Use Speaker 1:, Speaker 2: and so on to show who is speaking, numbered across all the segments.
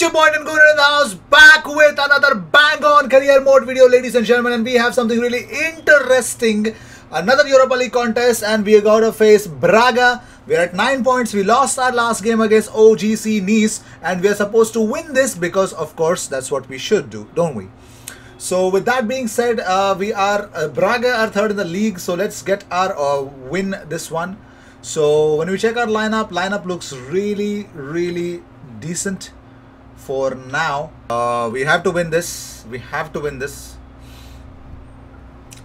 Speaker 1: Your boy Indian Gooner in the house, back with another bang on career mode video, ladies and gentlemen, and we have something really interesting. Another Europa League contest, and we are going to face Braga. We're at 9 points. We lost our last game against OGC Nice, and we are supposed to win this because, of course, that's what we should do, don't we? So, with that being said, uh, we are uh, Braga are third in the league, so let's get our uh, win this one. So, when we check our lineup, lineup looks really, really decent for now. Uh, we have to win this. We have to win this.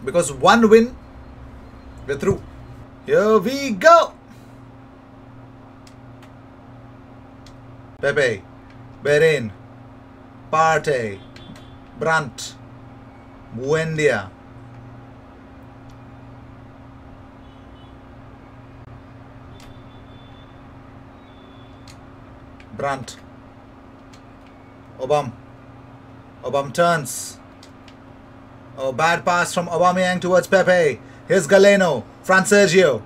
Speaker 1: Because one win, we're through. Here we go. Pepe, Bellerin, Partey, Brandt, Buendia. Brandt. Obam. Obam turns. Oh, bad pass from Aubameyang towards Pepe. Here's Galeno. Fransérgio.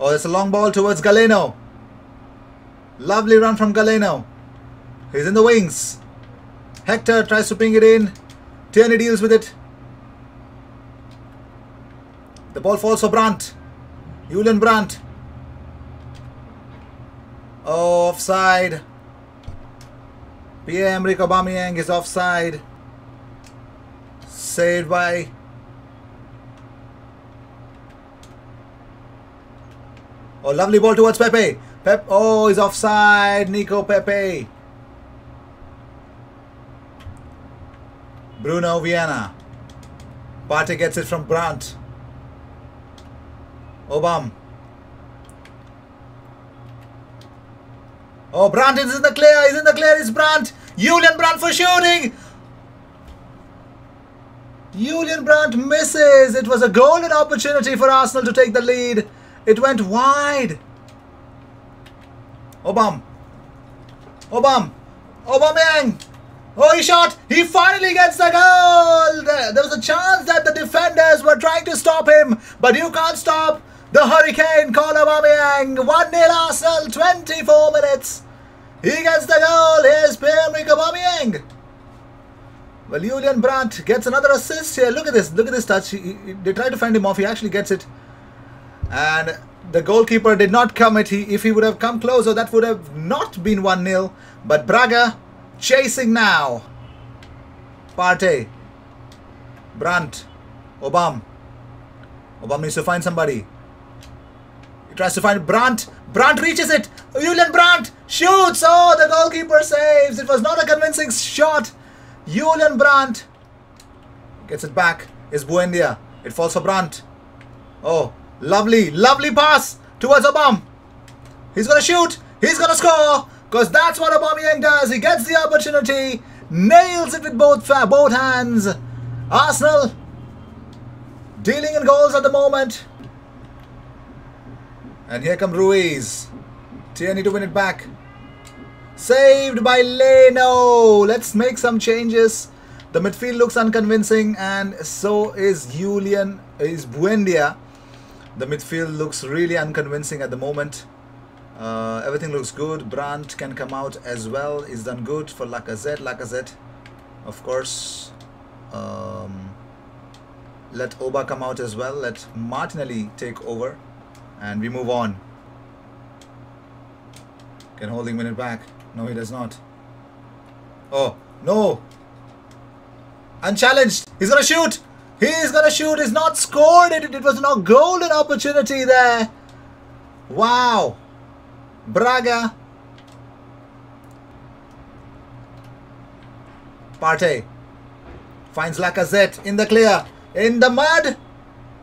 Speaker 1: Oh, it's a long ball towards Galeno. Lovely run from Galeno. He's in the wings. Hector tries to ping it in. Tierney deals with it. The ball falls for Brandt. Julian Brandt. Oh, offside. Pierre-Emerick Aubameyang is offside. Saved by Oh, lovely ball towards Pepe. Pep. Oh, he's offside. Nico Pepe. Bruno Viana. Partey gets it from Brandt. Obam. Oh, Brandt is in the clear. He's in the clear. It's Brandt. Julian Brandt for shooting. Julian Brandt misses. It was a golden opportunity for Arsenal to take the lead. It went wide. Obam. Obam. Aubameyang. Oh, he shot. He finally gets the goal. There was a chance that the defenders were trying to stop him, but you can't stop the Hurricane called Aubameyang. 1-0 Arsenal, 24 minutes. He gets the goal. Here's Pierre-Emerick Aubameyang. Well, Julian Brandt gets another assist here. Look at this. Look at this touch. He, he, they try to find him off. He actually gets it. And the goalkeeper did not commit. He, if he would have come closer, that would have not been 1-0. But Braga chasing now. Partey. Brandt. Obam. Obam needs to find somebody. Tries to find Brandt. Brandt reaches it. Julian Brandt shoots. Oh, the goalkeeper saves. It was not a convincing shot. Julian Brandt gets it back. Is Buendia. It falls for Brandt. Oh, lovely, lovely pass towards Obam. He's going to shoot. He's going to score. Because that's what Aubameyang does. He gets the opportunity. Nails it with both, both hands. Arsenal dealing in goals at the moment. And here come Ruiz. Tierney to win it back. Saved by Leno. Let's make some changes. The midfield looks unconvincing and so is Julian, is Buendia. The midfield looks really unconvincing at the moment. Uh, everything looks good. Brandt can come out as well. Is done good for Lacazette. Lacazette, of course. Um, let Oba come out as well. Let Martinelli take over. And we move on. Can Holding win it back? No, he does not. Oh, no. Unchallenged. He's going to shoot. He's going to shoot. He's not scored it. It was a golden opportunity there. Wow. Braga. Partey. Finds Lacazette in the clear. In the mud.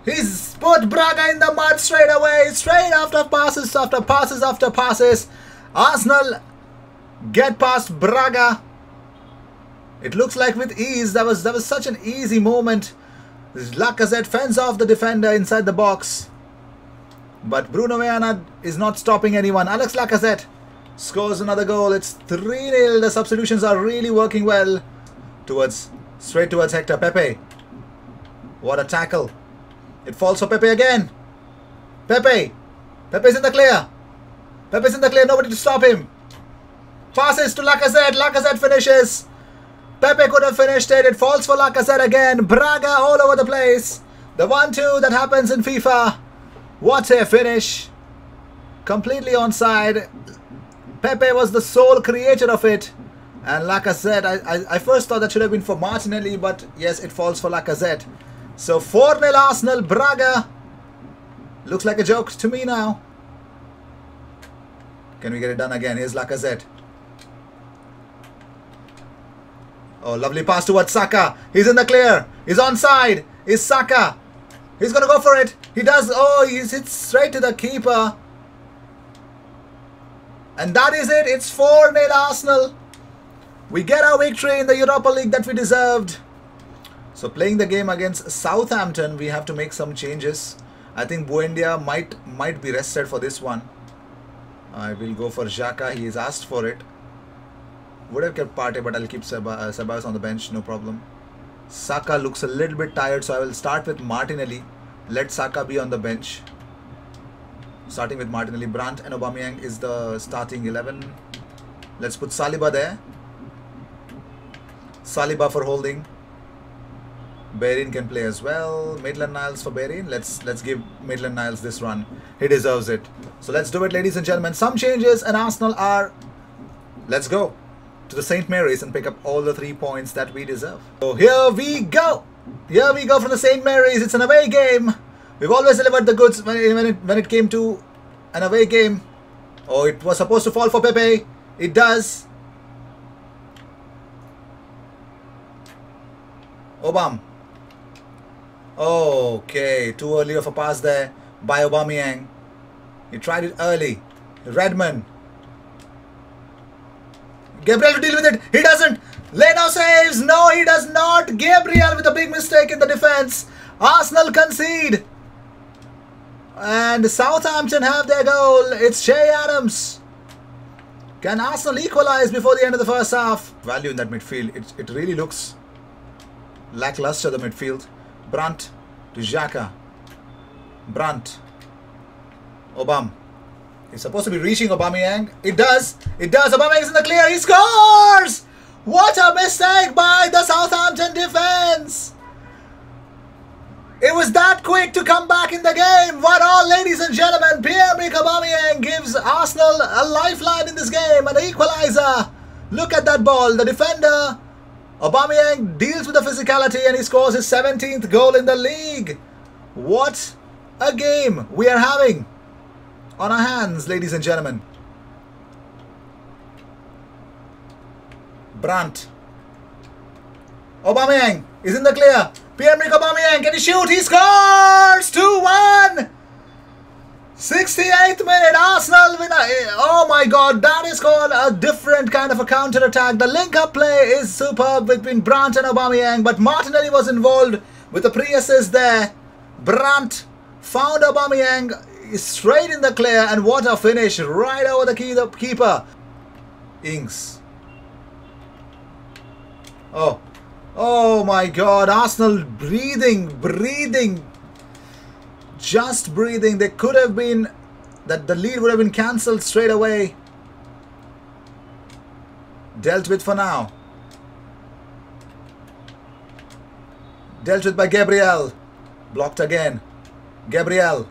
Speaker 1: He's put Braga in the mud straight away. Straight after passes after passes after passes. Arsenal get past Braga. It looks like with ease. That was that was such an easy moment. Lacazette fends off the defender inside the box. But Bruno Viana is not stopping anyone. Alex Lacazette scores another goal. It's 3-0. The substitutions are really working well. Towards straight towards Hector Pepe. What a tackle. It falls for Pepe again. Pepe. Pepe's in the clear. Pepe's in the clear, nobody to stop him. Passes to Lacazette, Lacazette finishes. Pepe could have finished it, it falls for Lacazette again. Braga all over the place. The 1-2 that happens in FIFA. What a finish. Completely onside. Pepe was the sole creator of it. And Lacazette, I, I, I first thought that should have been for Martinelli, but yes, it falls for Lacazette. So 4-0 Arsenal, Braga. Looks like a joke to me now. Can we get it done again? Here's Lacazette. Oh, lovely pass towards Saka. He's in the clear. He's onside. Is Saka. He's going to go for it. He does. Oh, he hits straight to the keeper. And that is it. It's 4-0 Arsenal. We get our victory in the Europa League that we deserved. So playing the game against Southampton, we have to make some changes. I think Buendia might might be rested for this one. I will go for Xhaka. He has asked for it. Would have kept Partey, but I'll keep uh, on the bench. No problem. Saka looks a little bit tired, so I will start with Martinelli. Let Saka be on the bench. Starting with Martinelli. Brandt and Aubameyang is the starting 11. Let's put Saliba there. Saliba for holding. Bellerin can play as well. Maitland Niles for Bellerin. Let's let's give Maitland Niles this run. He deserves it. So let's do it, ladies and gentlemen. Some changes and Arsenal are. Let's go to the St. Mary's and pick up all the three points that we deserve. So here we go. Here we go from the St. Mary's. It's an away game. We've always delivered the goods when it, when it, when it came to an away game. Oh, it was supposed to fall for Pepe. It does. Obam. Okay, too early of a pass there by Aubameyang. He tried it early. Redmond. Gabriel to deal with it. He doesn't. Leno saves. No, he does not. Gabriel with a big mistake in the defense. Arsenal concede. And Southampton have their goal. It's Che Adams. Can Arsenal equalize before the end of the first half? Value in that midfield. It, it really looks lackluster, the midfield. Brandt to Xhaka. Brandt. Obam. He's supposed to be reaching Aubameyang. It does. It does. Aubameyang is in the clear. He scores! What a mistake by the Southampton defense! It was that quick to come back in the game. What all, ladies and gentlemen, Pierre-Emerick Aubameyang gives Arsenal a lifeline in this game, an equalizer. Look at that ball. The defender, Aubameyang, deals with the physicality and he scores his 17th goal in the league. What a game we are having on our hands, ladies and gentlemen. Brandt. Aubameyang is in the clear. Pierre-Emerick Aubameyang, can he shoot? He scores! 2-1! 68th minute, Arsenal win. Oh my god, that is called a different kind of a counter attack. The link up play is superb between Brandt and Aubameyang, but Martinelli was involved with the pre assist there. Brandt found Aubameyang straight in the clear, and what a finish right over the, key, the keeper. Ings. Oh, oh my god, Arsenal breathing, breathing just breathing. They could have been, that the lead would have been cancelled straight away. Dealt with for now. Dealt with by Gabriel. Blocked again. Gabriel.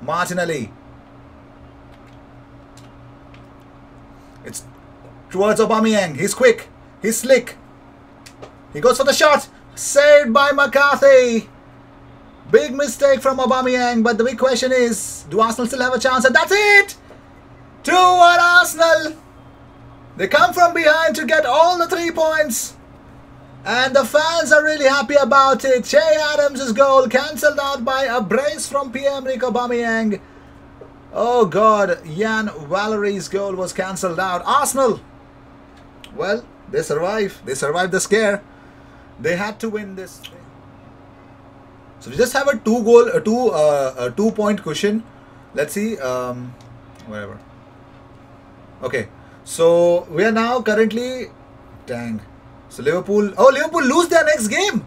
Speaker 1: Martinelli. It's towards Aubameyang. He's quick. He's slick. He goes for the shot. Saved by McCarthy. Big mistake from Aubameyang, but the big question is, do Arsenal still have a chance? And that's it! 2-1 Arsenal! They come from behind to get all the three points. And the fans are really happy about it. Che Adams' goal cancelled out by a brace from Pierre-Emerick Aubameyang. Oh God, Yan Valery's goal was cancelled out. Arsenal, well, they survive. They survived the scare. They had to win this. So we just have a two goal, a two, uh, a two point cushion. Let's see, um, whatever. Okay, so we are now currently, dang. So Liverpool, oh Liverpool lose their next game.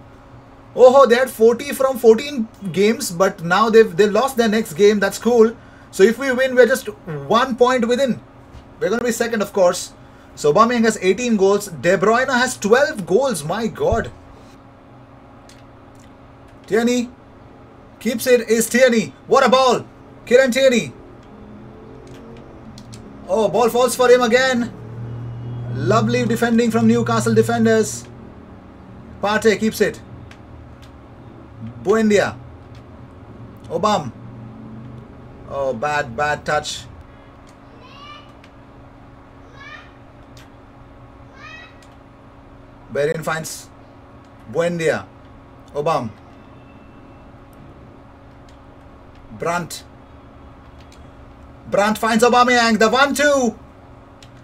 Speaker 1: Oh, they had 40 from 14 games, but now they've they lost their next game. That's cool. So if we win, we're just one point within. We're going to be second, of course. So Aubameyang has 18 goals. De Bruyne has 12 goals. My God. Tierney keeps it. Is Tierney. What a ball. Kieran Tierney. Oh, ball falls for him again. Lovely defending from Newcastle defenders. Partey keeps it. Buendia. Obam. Oh, bad, bad touch. Bellerin finds Buendia. Obam. Brandt. Brandt finds Aubameyang. The 1-2.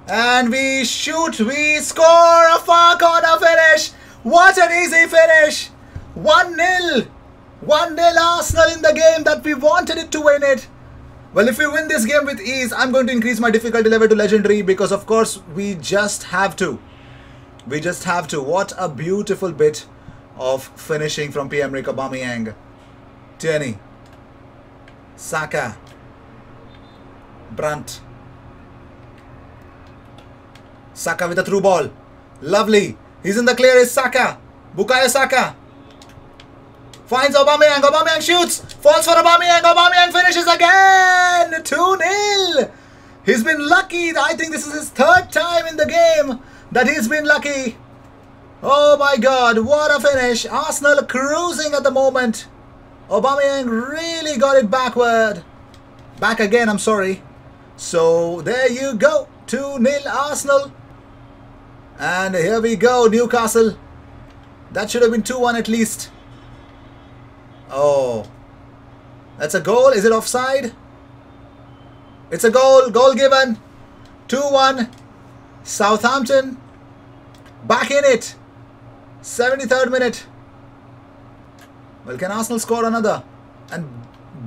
Speaker 1: And we shoot. We score a far corner finish. What an easy finish. 1-0. 1-0 Arsenal in the game that we wanted it to win it. Well, if we win this game with ease, I'm going to increase my difficulty level to legendary because, of course, we just have to. We just have to. What a beautiful bit of finishing from Pierre-Emerick Aubameyang. Tierney. Saka. Brandt. Saka with a through ball. Lovely. He's in the clear is Saka. Bukayo Saka. Finds Aubameyang. Aubameyang shoots. Falls for Aubameyang. Aubameyang finishes again. 2-0. He's been lucky. I think this is his third time in the game that he's been lucky. Oh my god, what a finish. Arsenal cruising at the moment. Aubameyang really got it backward. Back again, I'm sorry. So there you go. 2-0 Arsenal. And here we go, Newcastle. That should have been 2-1 at least. Oh. That's a goal. Is it offside? It's a goal. Goal given. 2-1. Southampton. Back in it. 73rd minute. Well, can Arsenal score another? And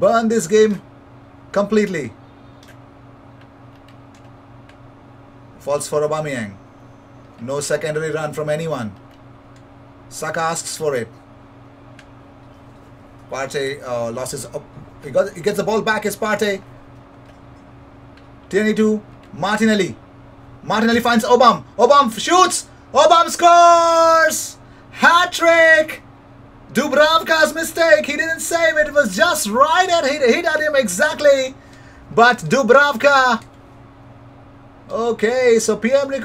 Speaker 1: burn this game completely. Falls for Aubameyang. No secondary run from anyone. Saka asks for it. Partey uh, losses. Oh, he, got, he gets the ball back. Is Partey. Tierney to Martinelli. Martinelli finds Obam. Obam shoots. Obam scores. Hat trick. Dubravka's mistake. He didn't save it. It was just right at hit, hit at him exactly. But Dubravka. Okay, so Pierre-Emerick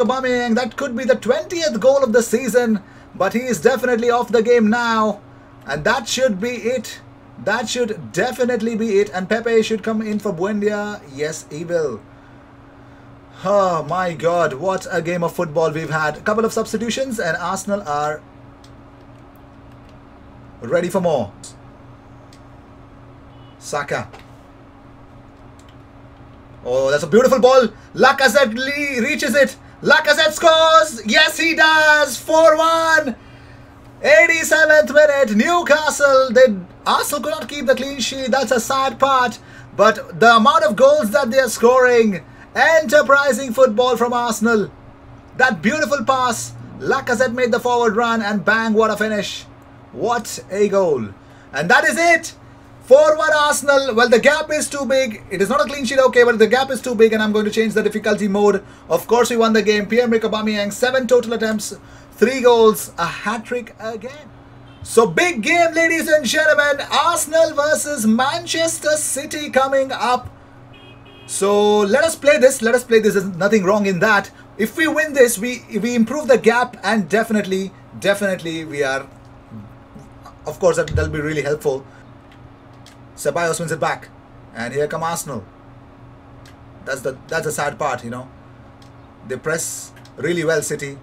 Speaker 1: that could be the 20th goal of the season. But he is definitely off the game now. And that should be it. That should definitely be it. And Pepe should come in for Buendia. Yes, he will. Oh my god, what a game of football we've had. A couple of substitutions and Arsenal are ready for more. Saka. Oh, that's a beautiful ball. Lacazette reaches it. Lacazette scores. Yes, he does. 4-1. 87th minute, Newcastle, they Arsenal could not keep the clean sheet. That's a sad part. But the amount of goals that they are scoring, enterprising football from Arsenal. That beautiful pass, Lacazette made the forward run and bang, what a finish. What a goal. And that is it. 4-1 Arsenal. Well, the gap is too big. It is not a clean sheet, okay, but the gap is too big and I'm going to change the difficulty mode. Of course, we won the game. Pierre-Emerick Aubameyang, 7 total attempts, Three goals, a hat-trick again. So big game ladies and gentlemen. Arsenal versus Manchester City coming up. So let us play this. Let us play this. There's nothing wrong in that. If we win this, we, we improve the gap and definitely, definitely we are... Of course, that, that'll be really helpful. Ceballos wins it back. And here come Arsenal. That's the that's the sad part, you know. They press really well, City.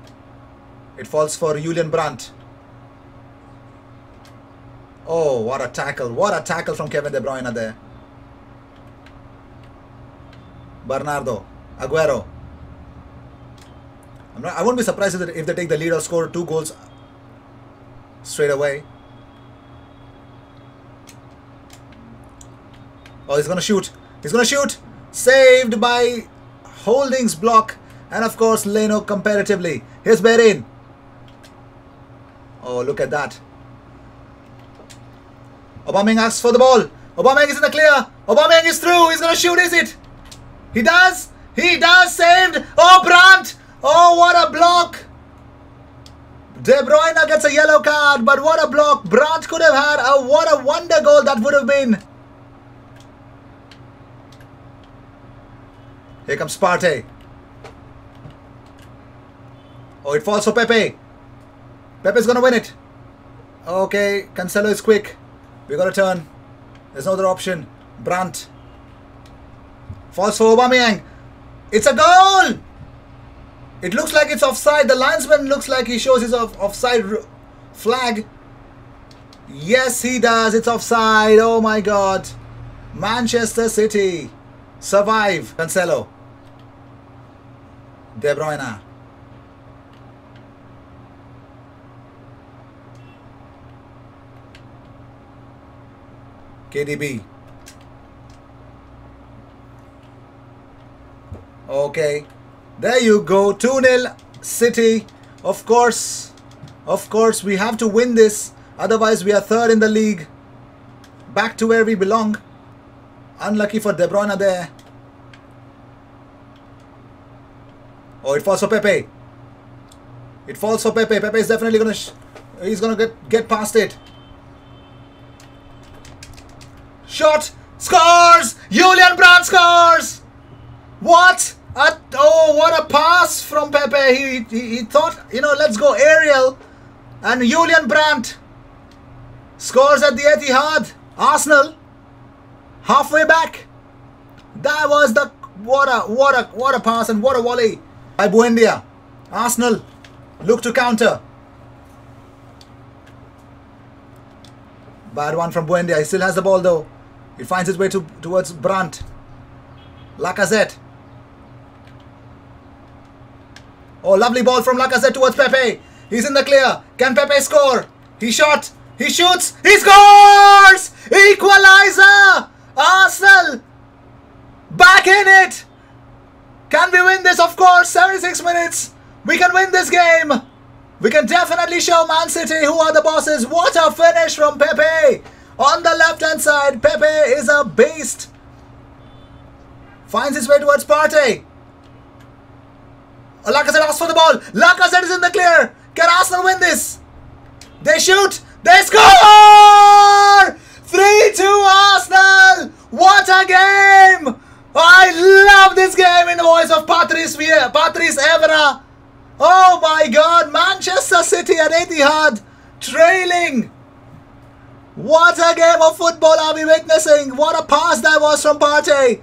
Speaker 1: It falls for Julian Brandt. Oh, what a tackle. What a tackle from Kevin De Bruyne there. Bernardo. Aguero. Not, i won't be surprised if they take the lead or score two goals straight away. Oh, he's to shoot. He's to shoot. Saved by Holding's block. And of course, Leno comparatively. Here's Bellerin. Oh, look at that. Aubameyang asks for the ball. Aubameyang is in the clear. Aubameyang is through. He's gonna shoot. Is it? He does. He does. Saved. Oh, Brandt. Oh, what a block. De Bruyne gets a yellow card, but what a block. Brandt could have had a what a wonder goal that would have been. Here comes Partey. Oh, it falls for Pepe. Pepe's gonna win it. Okay, Cancelo is quick. We got to turn. There's no other option. Brandt. Falls for Aubameyang. It's a goal! It looks like it's offside. The linesman looks like he shows his off offside flag. Yes, he does. It's offside. Oh my god. Manchester City. Survive. Cancelo. De Bruyne. KDB. Okay. There you go. 2-0 City. Of course. Of course, we have to win this. Otherwise, we are third in the league. Back to where we belong. Unlucky for De Bruyne there. Oh, it falls for Pepe. It falls for Pepe. Pepe is definitely gonna. he's gonna get get past it. Shot! Scores! Julian Brandt scores! What? A, oh, what a pass from Pepe. He, he, he thought, you know, let's go aerial. And Julian Brandt scores at the Etihad. Arsenal halfway back. That was the what a what a what a pass and what a volley by Buendia. Arsenal look to counter. Bad one from Buendia. He still has the ball though. He finds his way to, towards Brandt. Lacazette. Oh, lovely ball from Lacazette towards Pepe. He's in the clear. Can Pepe score? He shot. He shoots. He scores! Equalizer! Arsenal! Back in it! Can we win this? Of course. 76 minutes. We can win this game. We can definitely show Man City who are the bosses. What a finish from Pepe. On the left hand side, Pepe is a beast. Finds his way towards Partey. Lacazette asks for the ball. Lacazette is in the clear. Can Arsenal win this? They shoot. They score! 3-2 Arsenal! What a game! I love this game in the voice of Patrice, Patrice Evra. Oh my god, Manchester City at Etihad trailing what a game of football are we witnessing? What a pass that was from Partey.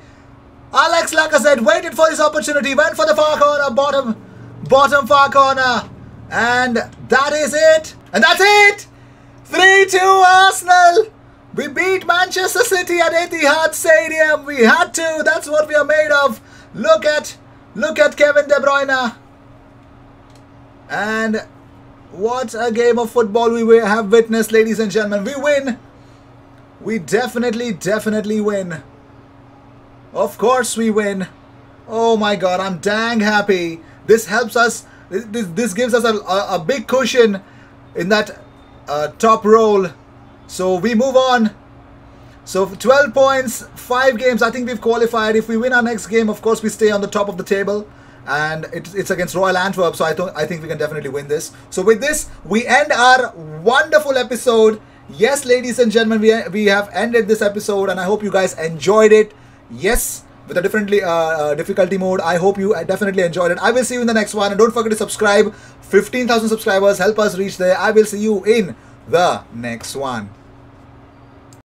Speaker 1: Alex Lacazette waited for his opportunity, went for the far corner, bottom, bottom far corner. And that is it. And that's it. 3-2 Arsenal. We beat Manchester City at Etihad Stadium. We had to. That's what we are made of. Look at, look at Kevin De Bruyne. And what a game of football we have witnessed, ladies and gentlemen. We win. We definitely, definitely win. Of course we win. Oh my god, I'm dang happy. This helps us. This, this gives us a, a, a big cushion in that uh, top role. So we move on. So 12 points, 5 games. I think we've qualified. If we win our next game, of course, we stay on the top of the table and it, it's against Royal Antwerp, so I, th I think we can definitely win this. So with this, we end our wonderful episode. Yes, ladies and gentlemen, we, we have ended this episode, and I hope you guys enjoyed it. Yes, with a differently uh, uh, difficulty mode. I hope you definitely enjoyed it. I will see you in the next one, and don't forget to subscribe. 15,000 subscribers help us reach there. I will see you in the next one.